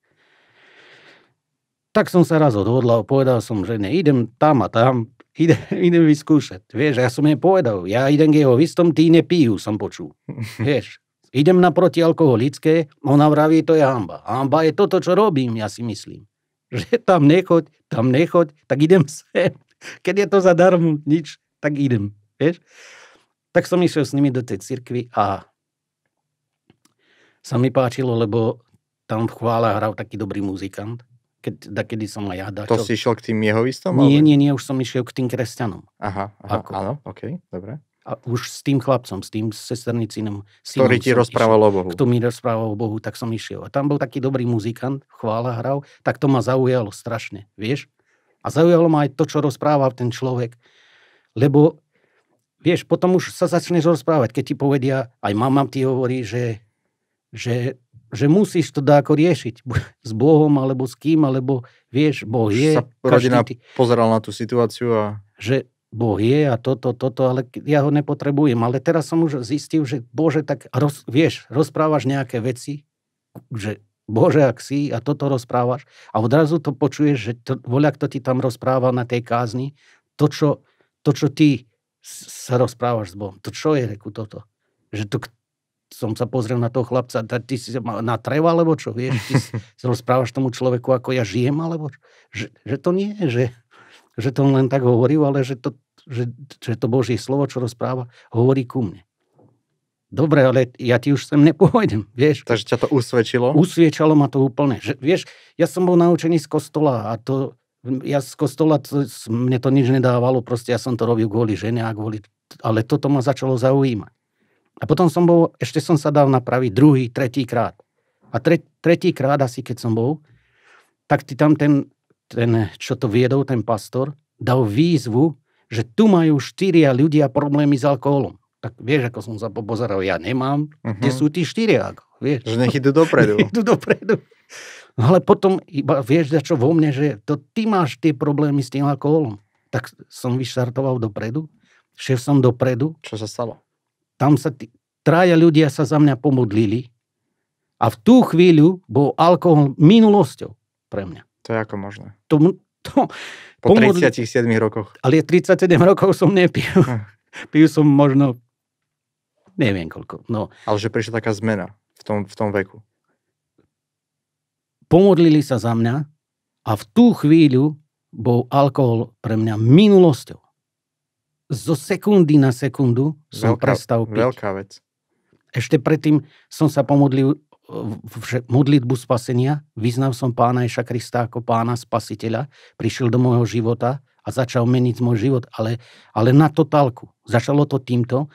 Tak som sa raz odhodlal, povedal som žene, idem tam a tam, <laughs> idem, idem vyskúšať. Vieš, ja som jej povedal, ja idem k jeho vystom, tí nepijú, som počul. <laughs> Vieš, idem na protialkoholické, ona vraví, to je hamba. Hamba je toto, čo robím, ja si myslím. <laughs> Že tam nechoď, tam nechoď, tak idem sem. <laughs> Keď je to zadarmo, nič, tak idem. Vieš? Tak som išiel s nimi do tej cirkvi a sa mi páčilo, lebo tam v chvále hral taký dobrý muzikant. Keď, da, kedy som aj ja dačo. To si išiel k tým jehovistom? Nie, nie, nie, už som išiel k tým kresťanom. Aha, aha Ako? áno, ok, dobre. A už s tým chlapcom, s tým sesternicinom. Ktorý ti rozprával o Bohu. Kto mi rozprával o Bohu, tak som išiel. A tam bol taký dobrý muzikant, chvála hral, tak to ma zaujalo strašne, vieš? A zaujalo ma aj to, čo rozprával ten človek. Lebo, vieš, potom už sa začneš rozprávať, keď ti povedia, aj mama ti hovorí, že že, že musíš to dáko riešiť <laughs> s Bohom, alebo s kým, alebo vieš, Boh je. Sa rodina ty, pozeral na tú situáciu a... Že Boh je a toto, toto, ale ja ho nepotrebujem. Ale teraz som už zistil, že Bože, tak roz, vieš, rozprávaš nejaké veci, že Bože, ak si a toto rozprávaš a odrazu to počuješ, že to, voľa, kto ti tam rozpráva na tej kázni, to, čo, to, čo ty sa rozprávaš s Bohom, to čo je, reku, toto? Že to, som sa pozrel na toho chlapca, ty si na trev, alebo čo, vieš, ty si <laughs> rozprávaš tomu človeku, ako ja žijem, alebo že, že to nie, že, že to len tak hovoril, ale že to, že, že to Božie slovo, čo rozpráva, hovorí ku mne. Dobre, ale ja ti už sem nepôjdem, vieš. Takže ťa to usvedčilo? Usviečalo ma to úplne. Že, vieš, ja som bol naučený z kostola a to, ja z kostola, to, mne to nič nedávalo, proste ja som to robil kvôli žene a kvôli, ale toto ma začalo zaujímať. A potom som bol, ešte som sa dal napraviť druhý, tretí krát. A tre, tretí krát asi, keď som bol, tak ti tam ten, ten, čo to viedol, ten pastor, dal výzvu, že tu majú štyria ľudia problémy s alkoholom. Tak vieš, ako som sa popozeral, ja nemám, uh-huh. kde sú tí štyria, ako, vieš. Že nech idú dopredu. <laughs> idú dopredu. Ale potom iba vieš, čo vo mne, že to ty máš tie problémy s tým alkoholom. tak som vyštartoval dopredu. Šiel som dopredu. Čo sa stalo? Tam sa tí, traja ľudia sa za mňa pomodlili a v tú chvíľu bol alkohol minulosťou pre mňa. To je ako možné? To, to, Po pomodli- 37 rokoch. ale 37 rokov som nepil. Hm. Pil som možno, neviem koľko. No, Ale že prišla taká zmena v tom, v tom veku. pomodlili sa za mňa a v tú chvíľu bol alkohol pre mňa minulosťou. Zo sekundy na sekundu som Veľká- prestal piť. Veľká vec. Ešte predtým som sa pomodlil modlitbu spasenia, vyznal som pána Ježa Krista ako pána spasiteľa, prišiel do môjho života a začal meniť môj život, ale, ale na totálku. Začalo to týmto.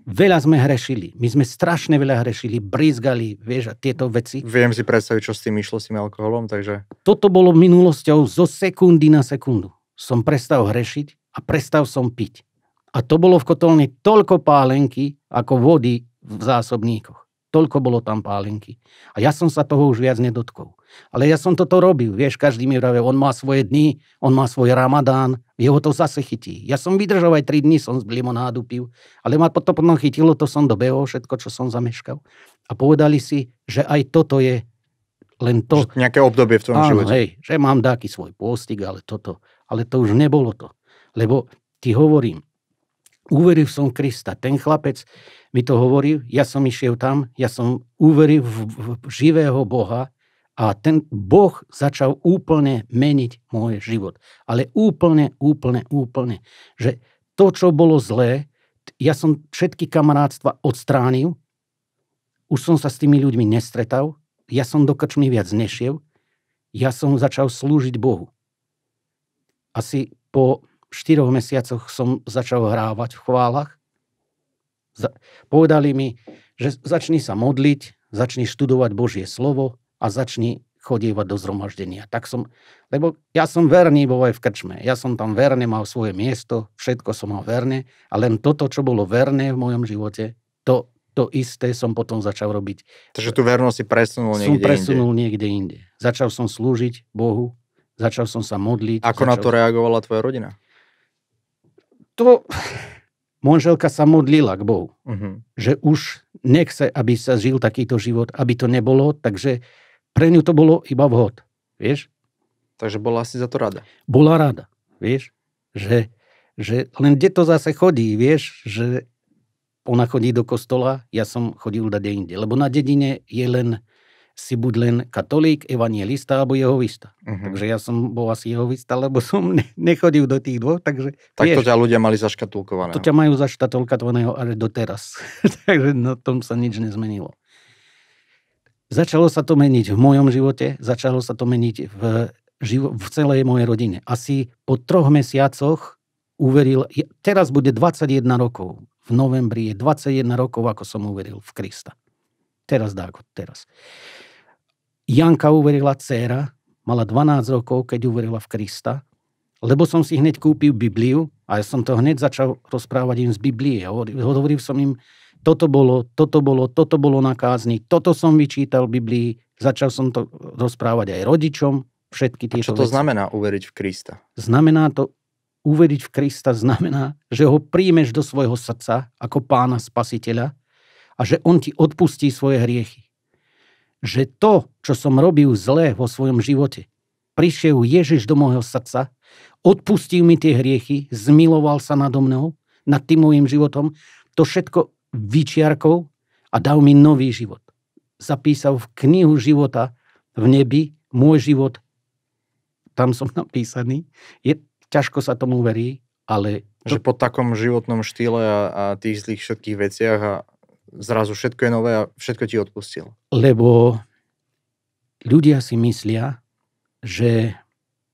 Veľa sme hrešili. My sme strašne veľa hrešili, brizgali, vieš, a tieto veci. Viem si predstaviť, čo s tým išlo, s tým alkoholom, takže Toto bolo minulosťou zo sekundy na sekundu. Som prestal hrešiť a prestal som piť. A to bolo v kotolni toľko pálenky, ako vody v zásobníkoch. Toľko bolo tam pálenky. A ja som sa toho už viac nedotkol. Ale ja som toto robil. Vieš, každý mi vravel, on má svoje dni, on má svoj ramadán, jeho to zase chytí. Ja som vydržal aj 3 dní, som z limonádu pil, ale ma to potom chytilo, to som dobehol všetko, čo som zameškal. A povedali si, že aj toto je len to, že nejaké obdobie v tvojom Áno, živote. hej, že mám taký svoj pôstik, ale toto. Ale to už nebolo to. Lebo ti hovorím, uveril som Krista. Ten chlapec mi to hovoril, ja som išiel tam, ja som uveril v, v, živého Boha a ten Boh začal úplne meniť môj život. Ale úplne, úplne, úplne. Že to, čo bolo zlé, ja som všetky kamarátstva odstránil, už som sa s tými ľuďmi nestretal, ja som do krčmy viac nešiel, ja som začal slúžiť Bohu. Asi po štyroch mesiacoch som začal hrávať v chválach. Za- povedali mi, že začni sa modliť, začni študovať Božie slovo a začni chodievať do zhromaždenia. Tak som, lebo ja som verný bol aj v krčme. Ja som tam verne mal svoje miesto, všetko som mal verne a len toto, čo bolo verné v mojom živote, to, to isté som potom začal robiť Takže tú vernosť si presunul som niekde presunul inde. niekde inde. Začal som slúžiť Bohu, začal som sa modliť. Ako na začal... to reagovala tvoja rodina? To... Monželka sa modlila k Bohu, Mhm. že už nechce, aby sa žil takýto život, aby to nebolo, takže pre ňu to bolo iba vhod. Vieš? Takže bola si za to rada. Bola rada. Vieš? Že, že len kde to zase chodí, vieš? Že ona chodí do kostola, ja som chodil dade inde. Lebo na dedine je len si buď len katolík, evangelista alebo jehovista. Mhm. Takže ja som bol asi jehovista, lebo <laughs> som ne, nechodil do tých dvoch, takže Tak to vieš, ťa ľudia mali zaškatulkované. to ťa majú zaštatolkatovaného až doteraz. <laughs> takže na tom sa nič nezmenilo. Začalo sa to meniť v mojom živote, začalo sa to meniť v, živo- v celej mojej rodine. Asi po troch mesiacoch uveril, teraz bude 21 rokov, v novembri je 21 rokov, ako som uveril v Krista. Teraz dá ako teraz. Janka uverila dcéra, mala 12 rokov, keď uverila v Krista, lebo som si hneď kúpil Bibliu a ja som to hneď začal rozprávať im z Biblie. Hovoril, som im, toto bolo, toto bolo, toto bolo na kázni, toto som vyčítal v Biblii, začal som to rozprávať aj rodičom, všetky A tieto čo to veci. znamená uveriť v Krista? Znamená to, uveriť v Krista znamená, že ho príjmeš do svojho srdca ako pána spasiteľa a že on ti odpustí svoje hriechy. Že to, čo som robil zlé vo svojom živote, prišiel Ježiš do môjho srdca, odpustil mi tie hriechy, zmiloval sa nado mnou, nad tým môjim životom, to všetko vyčiarkol a dal mi nový život. Zapísal v knihu života v nebi môj život. Tam som <laughs> napísaný. Je, ťažko sa tomu verí, ale Že po takom životnom štýle a, a tých zlých všetkých veciach a zrazu všetko je nové a všetko ti odpustil. lebo ľudia si myslia, že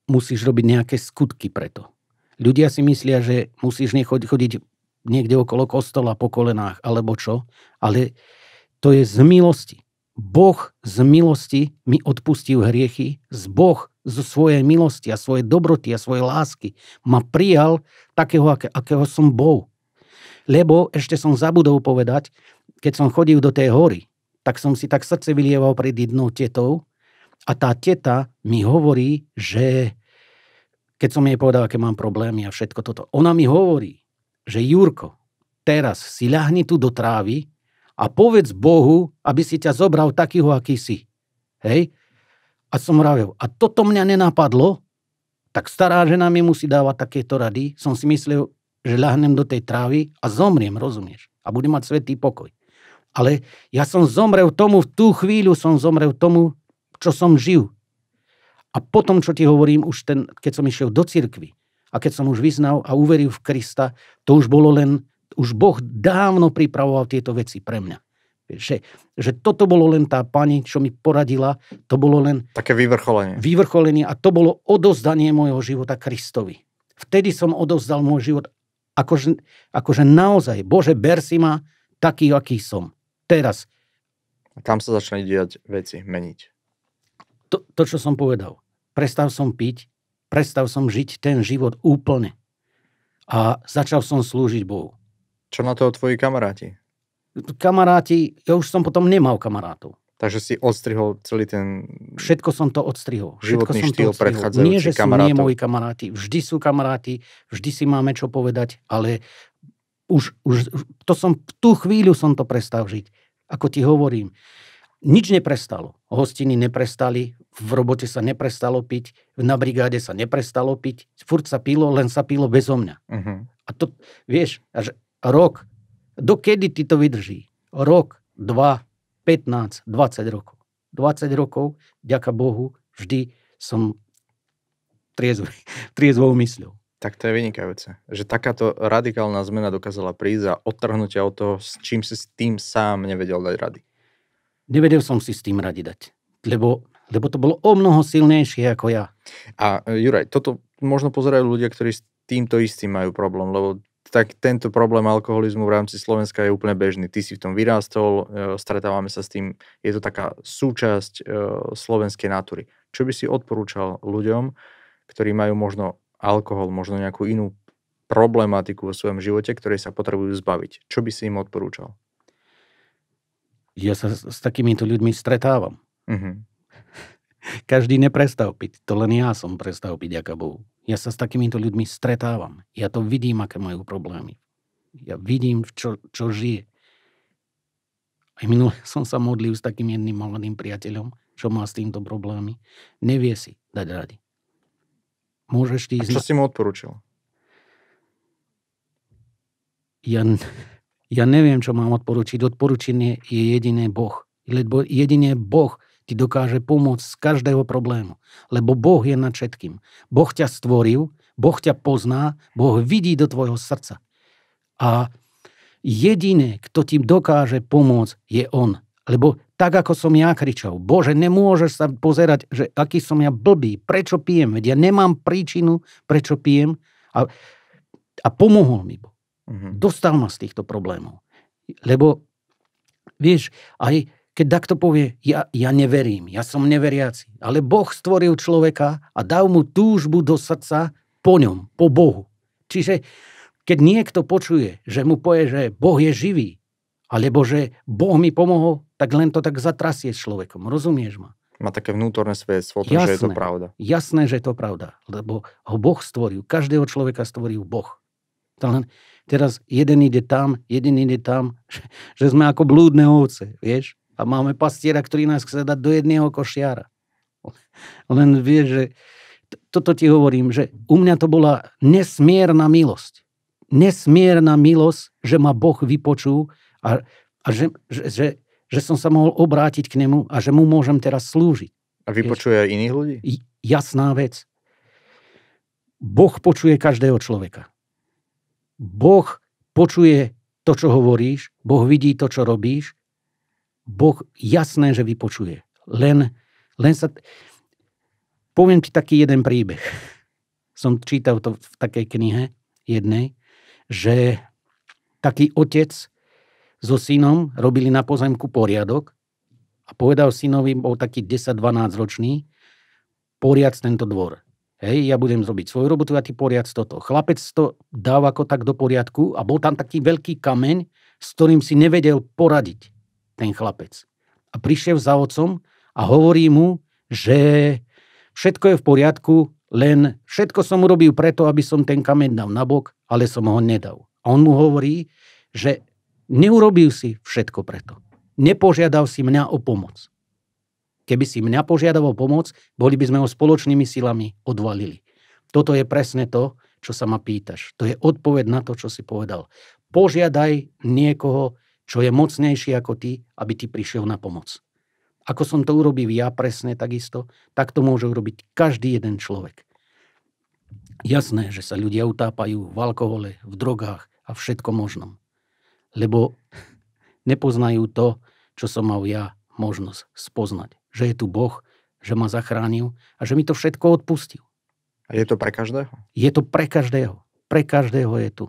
musíš robiť nejaké skutky preto. Ľudia si myslia, že musíš chodiť niekde okolo kostola po kolenách alebo čo, ale to je z milosti. Boh z milosti mi odpustil hriechy, z Boh zo svojej milosti a svojej dobroty a svojej lásky ma prijal takého, aké, akého som bol. Lebo ešte som zabudol povedať, keď som chodil do tej hory, tak som si tak srdce vylieval pred jednou tetou a tá teta mi hovorí, že keď som jej povedal, aké mám problémy a všetko toto, ona mi hovorí, že Jurko, teraz si ľahni tu do trávy a povedz Bohu, aby si ťa zobral takýho, aký si. Hej? A som vravil, a toto mňa nenapadlo, tak stará žena mi musí dávať takéto rady. Som si myslel, že ľahnem do tej trávy a zomriem, rozumieš? A budem mať svetý pokoj. Ale ja som zomrel tomu, v tú chvíľu som zomrel tomu, čo som žil. A potom, čo ti hovorím, už ten, keď som išiel do cirkvy a keď som už vyznal a uveril v Krista, to už bolo len, už Boh dávno pripravoval tieto veci pre mňa. Že, že toto bolo len tá pani, čo mi poradila, to bolo len... Také vyvrcholenie. Vyvrcholenie a to bolo odozdanie môjho života Kristovi. Vtedy som odozdal môj život akože, akože naozaj, Bože, ber si ma taký, aký som teraz. A tam sa začne diať veci, meniť. To, to, čo som povedal. Prestal som piť, prestal som žiť ten život úplne. A začal som slúžiť Bohu. Čo na to tvoji kamaráti? Kamaráti, ja už som potom nemal kamarátov. Takže si odstrihol celý ten... Všetko som to odstrihol. Životný som štýl predchádzajúci Nie, že kamarátov. sú nie moji kamaráti. Vždy sú kamaráti, vždy si máme čo povedať, ale už, už to som, v tú chvíľu som to prestal žiť. Ako ti hovorím, nič neprestalo. Hostiny neprestali, v robote sa neprestalo piť, na brigáde sa neprestalo piť, furt sa pilo, len sa pilo bezo mňa. Uh-huh. A to, vieš, až rok, dokedy ti to vydrží? Rok, dva, 15, 20 rokov. 20 rokov, ďaká Bohu, vždy som <laughs> triezvou mysľou. Tak to je vynikajúce. Že takáto radikálna zmena dokázala prísť a odtrhnúť od toho, s čím si s tým sám nevedel dať rady. Nevedel som si s tým radi dať, lebo, lebo to bolo o mnoho silnejšie ako ja. A Juraj, toto možno pozerajú ľudia, ktorí s týmto istým majú problém, lebo tak tento problém alkoholizmu v rámci Slovenska je úplne bežný. Ty si v tom vyrástol, e, stretávame sa s tým, je to taká súčasť e, slovenskej natúry. Čo by si odporúčal ľuďom, ktorí majú možno alkohol, možno nejakú inú problematiku vo svojom živote, ktorej sa potrebujú zbaviť. Čo by si im odporúčal? Ja sa s, s takýmito ľuďmi stretávam. Uh-huh. <laughs> Každý neprestal piť, to len ja som prestal piť, ďaká Bohu. Ja sa s takýmito ľuďmi stretávam. Ja to vidím, aké majú problémy. Ja vidím, čo, čo žije. Aj minule <laughs> som sa modlil s takým jedným mladým priateľom, čo má s týmto problémy. Nevie si dať rady. Môžeš ty A čo ísť... si mu odporúčil? Ja, ja neviem, čo mám odporučiť. Odporučenie je jediné Boh. Lebo jediné Boh ti dokáže pomôcť z každého problému. Lebo Boh je nad všetkým. Boh ťa stvoril, Boh ťa pozná, Boh vidí do tvojho srdca. A jediné, kto ti dokáže pomôcť, je On. Lebo tak, ako som ja kričal, Bože, nemôžeš sa pozerať, že aký som ja blbý, prečo pijem, veď ja nemám príčinu, prečo pijem. A, a pomohol mi Boh. Uh-huh. Dostal ma z týchto problémov. Lebo, vieš, aj keď takto povie, ja, ja neverím, ja som neveriaci, ale Boh stvoril človeka a dal mu túžbu do srdca po ňom, po Bohu. Čiže keď niekto počuje, že mu povie, že Boh je živý, alebo že Boh mi pomohol, tak len to tak zatrasie s človekom. Rozumieš ma? Má také vnútorné svedectvo o tom, že je to pravda. Jasné, že je to pravda, lebo ho Boh stvoril. Každého človeka stvoril Boh. To len teraz jeden ide tam, jeden ide tam, <laughs> že, sme ako blúdne ovce, vieš? A máme pastiera, ktorý nás chce dať do jedného košiara. Len vieš, že toto ti hovorím, že u mňa to bola nesmierna milosť. Nesmierna milosť, že ma Boh vypočul a, a že, že, že, že som sa mohol obrátiť k nemu a že mu môžem teraz slúžiť. A vypočuje aj iných ľudí? Jasná vec. Boh počuje každého človeka. Boh počuje to, čo hovoríš, Boh vidí to, čo robíš, Boh jasné, že vypočuje. Len, len sa... Poviem ti taký jeden príbeh. <laughs> Som čítal to v takej knihe jednej, že taký otec so synom robili na pozemku poriadok a povedal synovi, bol taký 10-12 ročný, poriac tento dvor. Hej, ja budem zrobiť svoju robotu a ty poriac toto. Chlapec to dal ako tak do poriadku a bol tam taký veľký kameň, s ktorým si nevedel poradiť ten chlapec. A prišiel za otcom a hovorí mu, že všetko je v poriadku, len všetko som urobil preto, aby som ten kameň dal na bok, ale som ho nedal. A on mu hovorí, že neurobil si všetko preto. Nepožiadal si mňa o pomoc. Keby si mňa požiadal o pomoc, boli by sme ho spoločnými silami odvalili. Toto je presne to, čo sa ma pýtaš. To je odpoveď na to, čo si povedal. Požiadaj niekoho, čo je mocnejší ako ty, aby ti prišiel na pomoc. Ako som to urobil ja presne takisto, tak to môže urobiť každý jeden človek. Jasné, že sa ľudia utápajú v alkohole, v drogách a všetko možnom. Lebo nepoznajú to, čo som mal ja možnosť spoznať že je tu Boh, že ma zachránil a že mi to všetko odpustil. A je to pre každého? Je to pre každého. Pre každého je tu.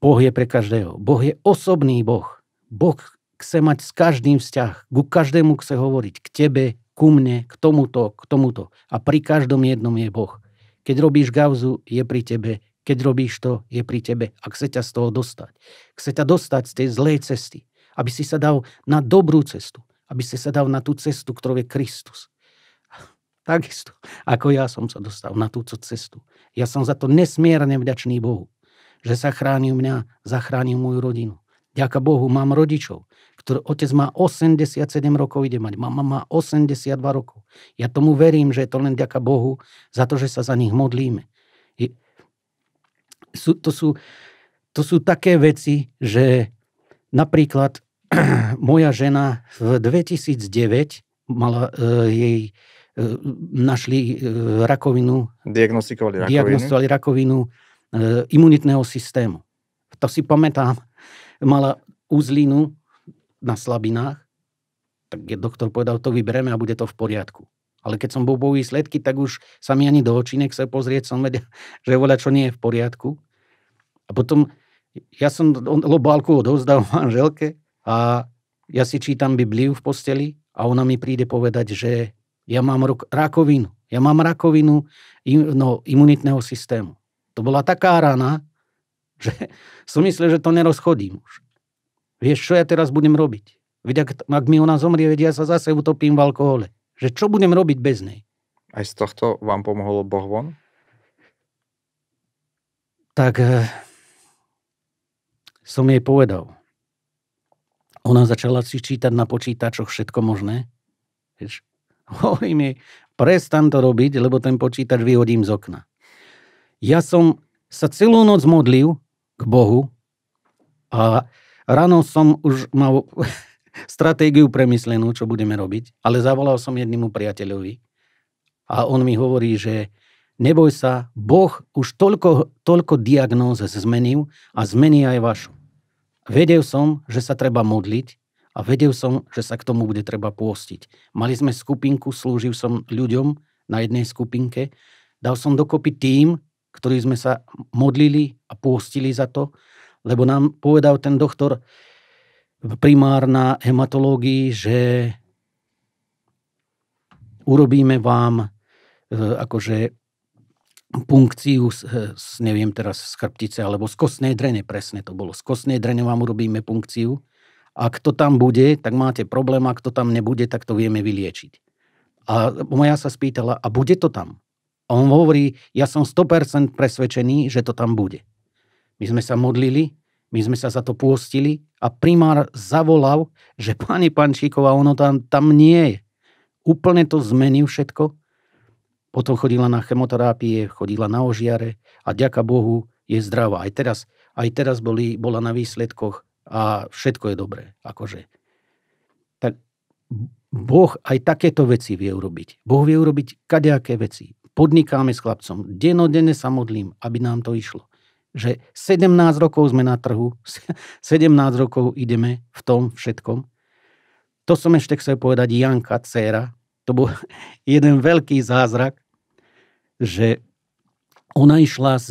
Boh je pre každého. Boh je osobný Boh. Boh chce mať s každým vzťah. Ku každému chce hovoriť. K tebe, ku mne, k tomuto, k tomuto. A pri každom jednom je Boh. Keď robíš gauzu, je pri tebe. Keď robíš to, je pri tebe. A chce ťa z toho dostať. Chce ťa dostať z tej zlej cesty aby si sa dal na dobrú cestu, aby si sa dal na tú cestu, ktorou je Kristus. <laughs> Takisto, ako ja som sa dostal na túto cestu. Ja som za to nesmierne vďačný Bohu, že zachránil mňa, zachránil moju rodinu. Ďaká Bohu, mám rodičov, ktorý otec má 87 rokov, ide mať, mama má 82 rokov. Ja tomu verím, že je to len ďaká Bohu za to, že sa za nich modlíme. Sú, to, sú, to sú také veci, že napríklad <clears throat> moja žena v 2009 mala uh, jej uh, našli uh, rakovinu. Diagnostikovali rakovinu. Diagnostikovali rakovinu uh, imunitného systému. To si pamätám. Mala uzlinu na slabinách, tak doktor povedal, to vybereme a bude to v poriadku. Ale keď som bol po výsledky, tak už sa mi ani do očí nechce pozrieť, som vedel, <laughs> že voľa čo nie je v poriadku. A potom ja som lobálku odovzdal <laughs> manželke a ja si čítam Bibliu v posteli a ona mi príde povedať, že ja mám rakovinu. Ja mám rakovinu no, imunitného systému. To bola taká rana, <laughs> že som myslel, že to nerozchodím už. Vieš, čo ja teraz budem robiť? Veď ak, ak mi ona zomrie, veď ja sa zase utopím v alkohole. Že čo budem robiť bez nej? Aj z tohto vám pomohol Boh von? Tak eh, som jej povedal, ona začala si čítať na počítačoch všetko možné. Vieš, <laughs> hovorím jej, prestan to robiť, lebo ten počítač vyhodím z okna. Ja som sa celú noc modlil k Bohu a ráno som už mal <laughs> stratégiu premyslenú, čo budeme robiť, ale zavolal som jednému priateľovi a on mi hovorí, že neboj sa, Boh už toľko, toľko diagnóz zmenil a zmení aj vašu. Vedel som, že sa treba modliť a vedel som, že sa k tomu bude treba pôstiť. Mali sme skupinku, slúžil som ľuďom na jednej skupinke. Dal som dokopy tým, ktorí sme sa modlili a pôstili za to, lebo nám povedal ten doktor primár hematológii, že urobíme vám e, akože punkciu, z, z, neviem teraz, z chrbtice, alebo z kostnej drene, presne to bolo. Z kostnej drene vám urobíme punkciu. Ak to tam bude, tak máte problém, ak to tam nebude, tak to vieme vyliečiť. A moja sa spýtala, a bude to tam? A on hovorí, ja som 100% presvedčený, že to tam bude. My sme sa modlili, my sme sa za to pôstili a primár zavolal, že pani Pančíková, ono tam, tam nie je. Úplne to zmenil všetko potom chodila na chemoterapie, chodila na ožiare a ďaka Bohu je zdravá. Aj teraz, aj teraz boli, bola na výsledkoch a všetko je dobré. Akože. Tak Boh aj takéto veci vie urobiť. Boh vie urobiť kadejaké veci. Podnikáme s chlapcom. Denodenne sa modlím, aby nám to išlo. Že 17 rokov sme na trhu, <laughs> 17 rokov ideme v tom všetkom. To som ešte chcel povedať Janka, dcéra. To bol <laughs> jeden veľký zázrak, že ona išla z,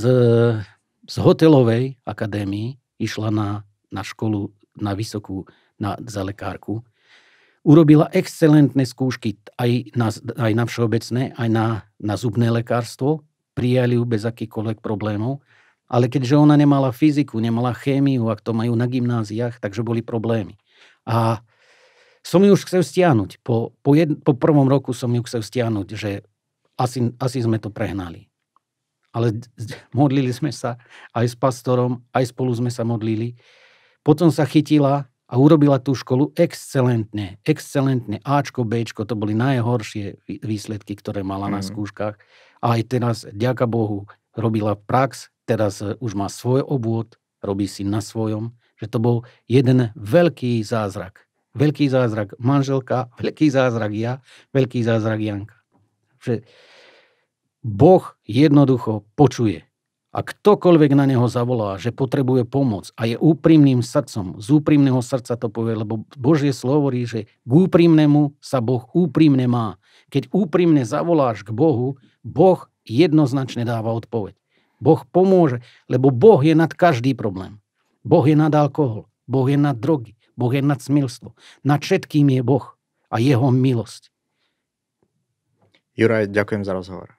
z hotelovej akadémii, išla na, na školu, na vysokú, na, za lekárku, urobila excelentné skúšky aj na, aj na všeobecné, aj na, na zubné lekárstvo, prijali ju bez akýchkoľvek problémov, ale keďže ona nemala fyziku, nemala chémiu, ak to majú na gymnáziách, takže boli problémy. A som ju už chcel stiahnuť. Po, po, jed, po prvom roku som ju chcel stiahnuť, že asi, asi sme to prehnali. Ale modlili sme sa aj s pastorom, aj spolu sme sa modlili. Potom sa chytila a urobila tú školu excelentne. Excelentne. Ačko, Bčko, to boli najhoršie výsledky, ktoré mala mm. na mhm. skúškach. A aj teraz, ďaká Bohu, robila prax, teraz e, už má svoj obvod, robí si na svojom, že to bol jeden veľký zázrak. Veľký zázrak manželka, veľký zázrak ja, veľký zázrak Janka. Že Boh jednoducho počuje. A ktokoľvek na neho zavolá, že potrebuje pomoc a je úprimným srdcom, z úprimného srdca to povie, lebo Božie slovo hovorí, že k úprimnému sa Boh úprimne má. Keď úprimne zavoláš k Bohu, Boh jednoznačne dáva odpoveď. Boh pomôže, lebo Boh je nad každý problém. Boh je nad alkohol, Boh je nad drogy, Boh je nad smilstvo. Nad všetkým je Boh a jeho milosť. Juraj, ďakujem za rozhovor.